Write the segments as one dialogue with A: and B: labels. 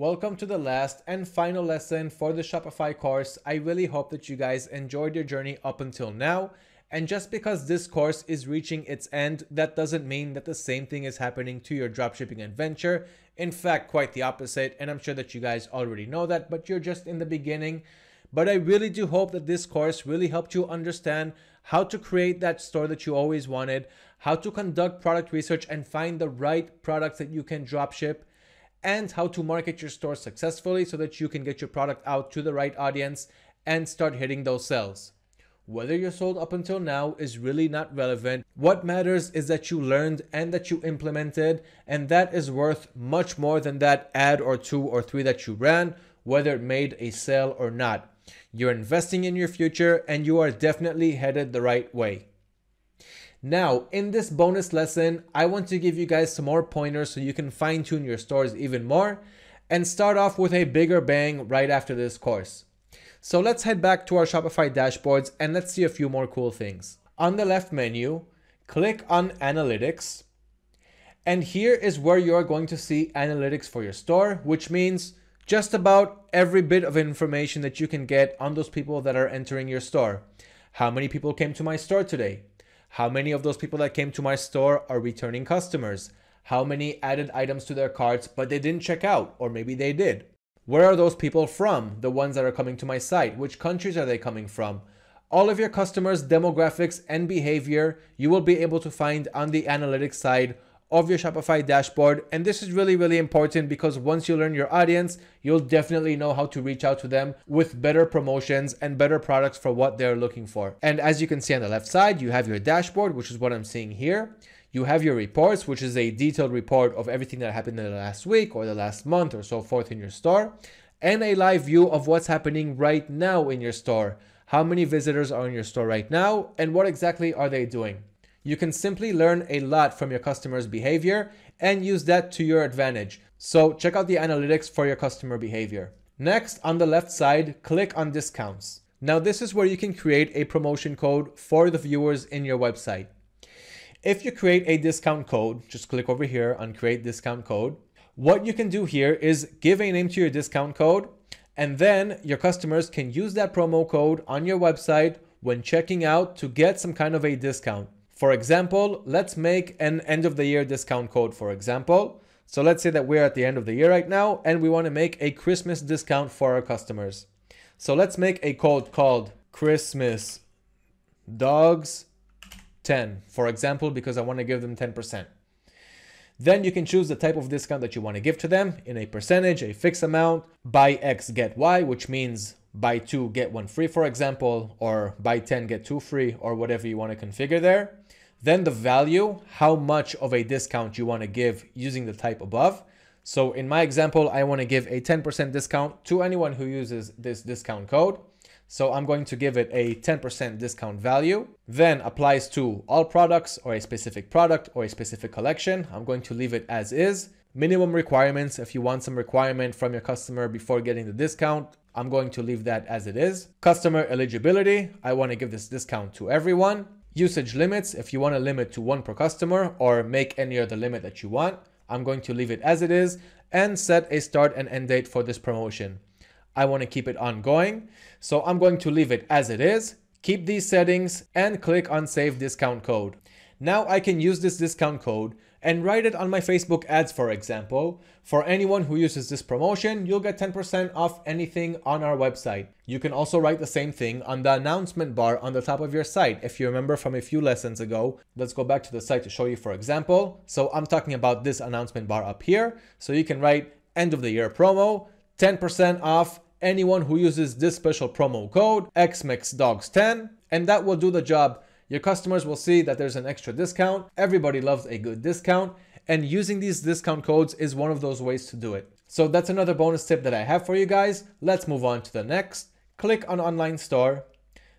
A: Welcome to the last and final lesson for the Shopify course. I really hope that you guys enjoyed your journey up until now. And just because this course is reaching its end, that doesn't mean that the same thing is happening to your dropshipping adventure. In fact, quite the opposite. And I'm sure that you guys already know that, but you're just in the beginning. But I really do hope that this course really helped you understand how to create that store that you always wanted, how to conduct product research and find the right products that you can dropship and how to market your store successfully so that you can get your product out to the right audience and start hitting those sales. Whether you're sold up until now is really not relevant. What matters is that you learned and that you implemented, and that is worth much more than that ad or two or three that you ran, whether it made a sale or not. You're investing in your future and you are definitely headed the right way. Now, in this bonus lesson, I want to give you guys some more pointers so you can fine tune your stores even more and start off with a bigger bang right after this course. So let's head back to our Shopify dashboards and let's see a few more cool things. On the left menu, click on Analytics. And here is where you're going to see analytics for your store, which means just about every bit of information that you can get on those people that are entering your store. How many people came to my store today? How many of those people that came to my store are returning customers? How many added items to their carts but they didn't check out? Or maybe they did. Where are those people from? The ones that are coming to my site. Which countries are they coming from? All of your customers' demographics and behavior you will be able to find on the analytics side of your Shopify dashboard. And this is really, really important because once you learn your audience, you'll definitely know how to reach out to them with better promotions and better products for what they're looking for. And as you can see on the left side, you have your dashboard, which is what I'm seeing here. You have your reports, which is a detailed report of everything that happened in the last week or the last month or so forth in your store, and a live view of what's happening right now in your store. How many visitors are in your store right now, and what exactly are they doing? You can simply learn a lot from your customer's behavior and use that to your advantage. So check out the analytics for your customer behavior. Next, on the left side, click on discounts. Now this is where you can create a promotion code for the viewers in your website. If you create a discount code, just click over here on create discount code. What you can do here is give a name to your discount code and then your customers can use that promo code on your website when checking out to get some kind of a discount. For example, let's make an end of the year discount code, for example. So let's say that we're at the end of the year right now and we want to make a Christmas discount for our customers. So let's make a code called Christmas Dogs 10, for example, because I want to give them 10%. Then you can choose the type of discount that you want to give to them in a percentage, a fixed amount, buy X, get Y, which means buy two, get one free, for example, or buy 10, get two free, or whatever you want to configure there. Then the value, how much of a discount you want to give using the type above. So in my example, I want to give a 10% discount to anyone who uses this discount code. So I'm going to give it a 10% discount value. Then applies to all products or a specific product or a specific collection. I'm going to leave it as is. Minimum requirements, if you want some requirement from your customer before getting the discount, I'm going to leave that as it is. Customer eligibility, I want to give this discount to everyone. Usage limits, if you want to limit to one per customer or make any other limit that you want, I'm going to leave it as it is and set a start and end date for this promotion. I want to keep it ongoing, so I'm going to leave it as it is, keep these settings and click on save discount code. Now I can use this discount code and write it on my Facebook ads, for example. For anyone who uses this promotion, you'll get 10% off anything on our website. You can also write the same thing on the announcement bar on the top of your site. If you remember from a few lessons ago, let's go back to the site to show you, for example. So I'm talking about this announcement bar up here. So you can write end of the year promo, 10% off anyone who uses this special promo code XmasDogs10, and that will do the job your customers will see that there's an extra discount. Everybody loves a good discount. And using these discount codes is one of those ways to do it. So that's another bonus tip that I have for you guys. Let's move on to the next. Click on online store,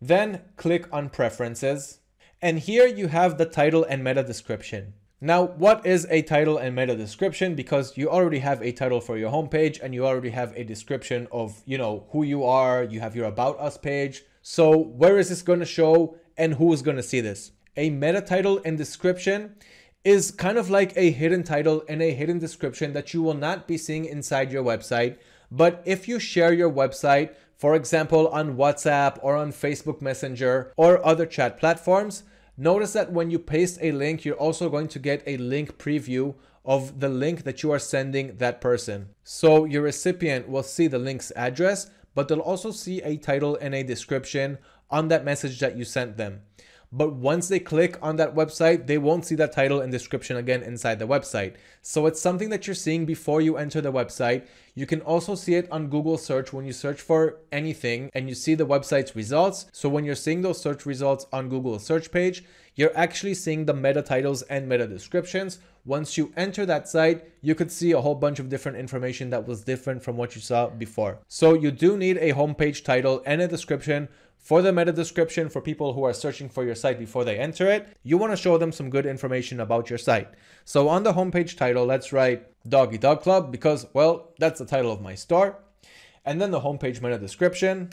A: then click on preferences. And here you have the title and meta description. Now, what is a title and meta description? Because you already have a title for your homepage and you already have a description of, you know, who you are, you have your about us page. So where is this going to show and who is going to see this. A meta title and description is kind of like a hidden title and a hidden description that you will not be seeing inside your website. But if you share your website, for example, on WhatsApp or on Facebook Messenger or other chat platforms, notice that when you paste a link, you're also going to get a link preview of the link that you are sending that person. So your recipient will see the link's address, but they'll also see a title and a description on that message that you sent them. But once they click on that website, they won't see that title and description again inside the website. So it's something that you're seeing before you enter the website. You can also see it on Google search when you search for anything and you see the website's results. So when you're seeing those search results on Google search page, you're actually seeing the meta titles and meta descriptions. Once you enter that site, you could see a whole bunch of different information that was different from what you saw before. So you do need a homepage title and a description for the meta description for people who are searching for your site before they enter it, you want to show them some good information about your site. So on the homepage title, let's write Doggy Dog Club because, well, that's the title of my store. And then the homepage meta description,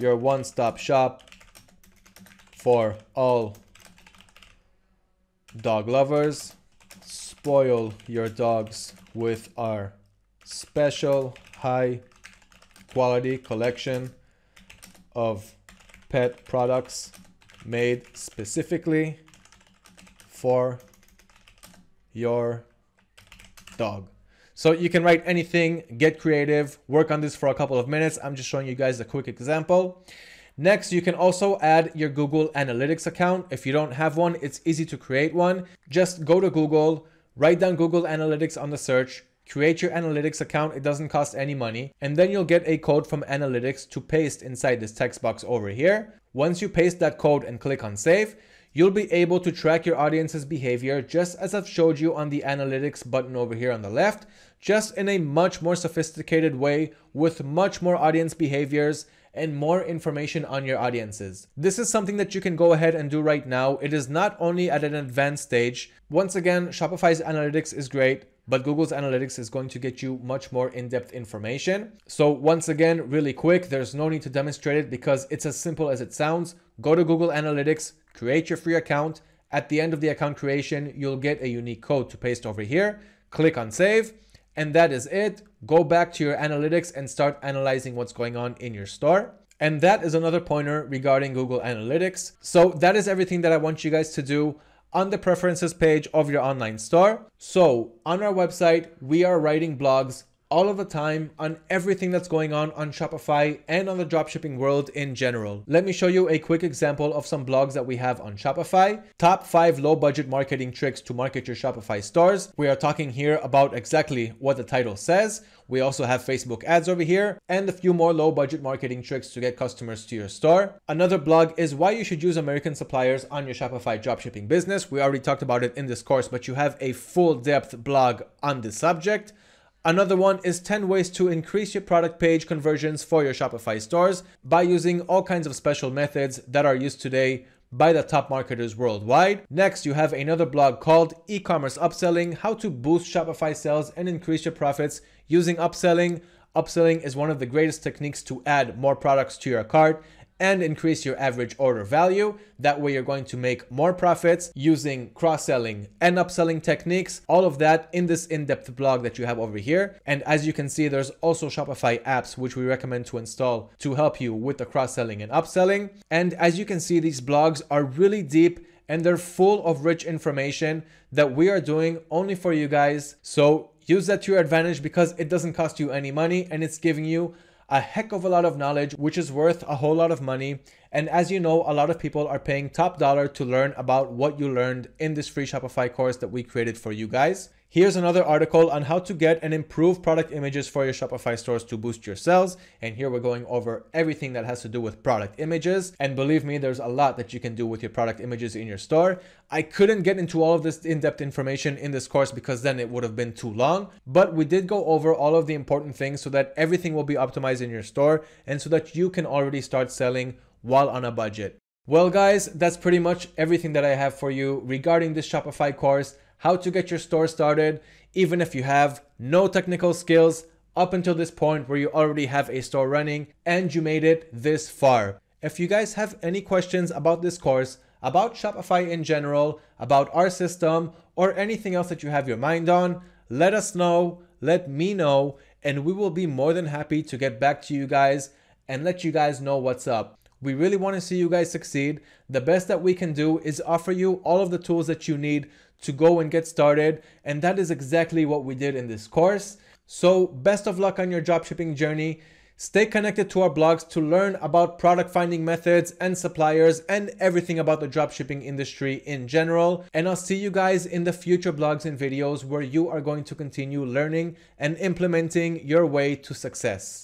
A: your one-stop shop for all dog lovers. Spoil your dogs with our special high quality collection of pet products made specifically for your dog. So you can write anything, get creative, work on this for a couple of minutes. I'm just showing you guys a quick example. Next, you can also add your Google Analytics account. If you don't have one, it's easy to create one. Just go to Google, write down Google Analytics on the search, create your analytics account. It doesn't cost any money. And then you'll get a code from analytics to paste inside this text box over here. Once you paste that code and click on save, you'll be able to track your audience's behavior just as I've showed you on the analytics button over here on the left, just in a much more sophisticated way with much more audience behaviors and more information on your audiences. This is something that you can go ahead and do right now. It is not only at an advanced stage. Once again, Shopify's analytics is great but Google's Analytics is going to get you much more in-depth information. So once again, really quick, there's no need to demonstrate it because it's as simple as it sounds. Go to Google Analytics, create your free account. At the end of the account creation, you'll get a unique code to paste over here. Click on save, and that is it. Go back to your analytics and start analyzing what's going on in your store. And that is another pointer regarding Google Analytics. So that is everything that I want you guys to do on the preferences page of your online store. So on our website, we are writing blogs all of the time on everything that's going on on Shopify and on the dropshipping world in general. Let me show you a quick example of some blogs that we have on Shopify. Top 5 low budget marketing tricks to market your Shopify stores. We are talking here about exactly what the title says. We also have Facebook ads over here and a few more low budget marketing tricks to get customers to your store. Another blog is why you should use American suppliers on your Shopify dropshipping business. We already talked about it in this course, but you have a full depth blog on this subject. Another one is 10 ways to increase your product page conversions for your Shopify stores by using all kinds of special methods that are used today by the top marketers worldwide. Next, you have another blog called E-commerce Upselling, how to boost Shopify sales and increase your profits using upselling. Upselling is one of the greatest techniques to add more products to your cart and increase your average order value. That way you're going to make more profits using cross-selling and upselling techniques, all of that in this in-depth blog that you have over here. And as you can see, there's also Shopify apps, which we recommend to install to help you with the cross-selling and upselling. And as you can see, these blogs are really deep and they're full of rich information that we are doing only for you guys. So use that to your advantage because it doesn't cost you any money and it's giving you a heck of a lot of knowledge, which is worth a whole lot of money. And as you know, a lot of people are paying top dollar to learn about what you learned in this free Shopify course that we created for you guys. Here's another article on how to get and improve product images for your Shopify stores to boost your sales. And here we're going over everything that has to do with product images. And believe me, there's a lot that you can do with your product images in your store. I couldn't get into all of this in-depth information in this course because then it would have been too long, but we did go over all of the important things so that everything will be optimized in your store and so that you can already start selling while on a budget. Well guys, that's pretty much everything that I have for you regarding this Shopify course how to get your store started, even if you have no technical skills up until this point where you already have a store running and you made it this far. If you guys have any questions about this course, about Shopify in general, about our system, or anything else that you have your mind on, let us know, let me know, and we will be more than happy to get back to you guys and let you guys know what's up. We really want to see you guys succeed. The best that we can do is offer you all of the tools that you need to go and get started, and that is exactly what we did in this course. So, best of luck on your dropshipping journey. Stay connected to our blogs to learn about product finding methods and suppliers and everything about the dropshipping industry in general. And I'll see you guys in the future blogs and videos where you are going to continue learning and implementing your way to success.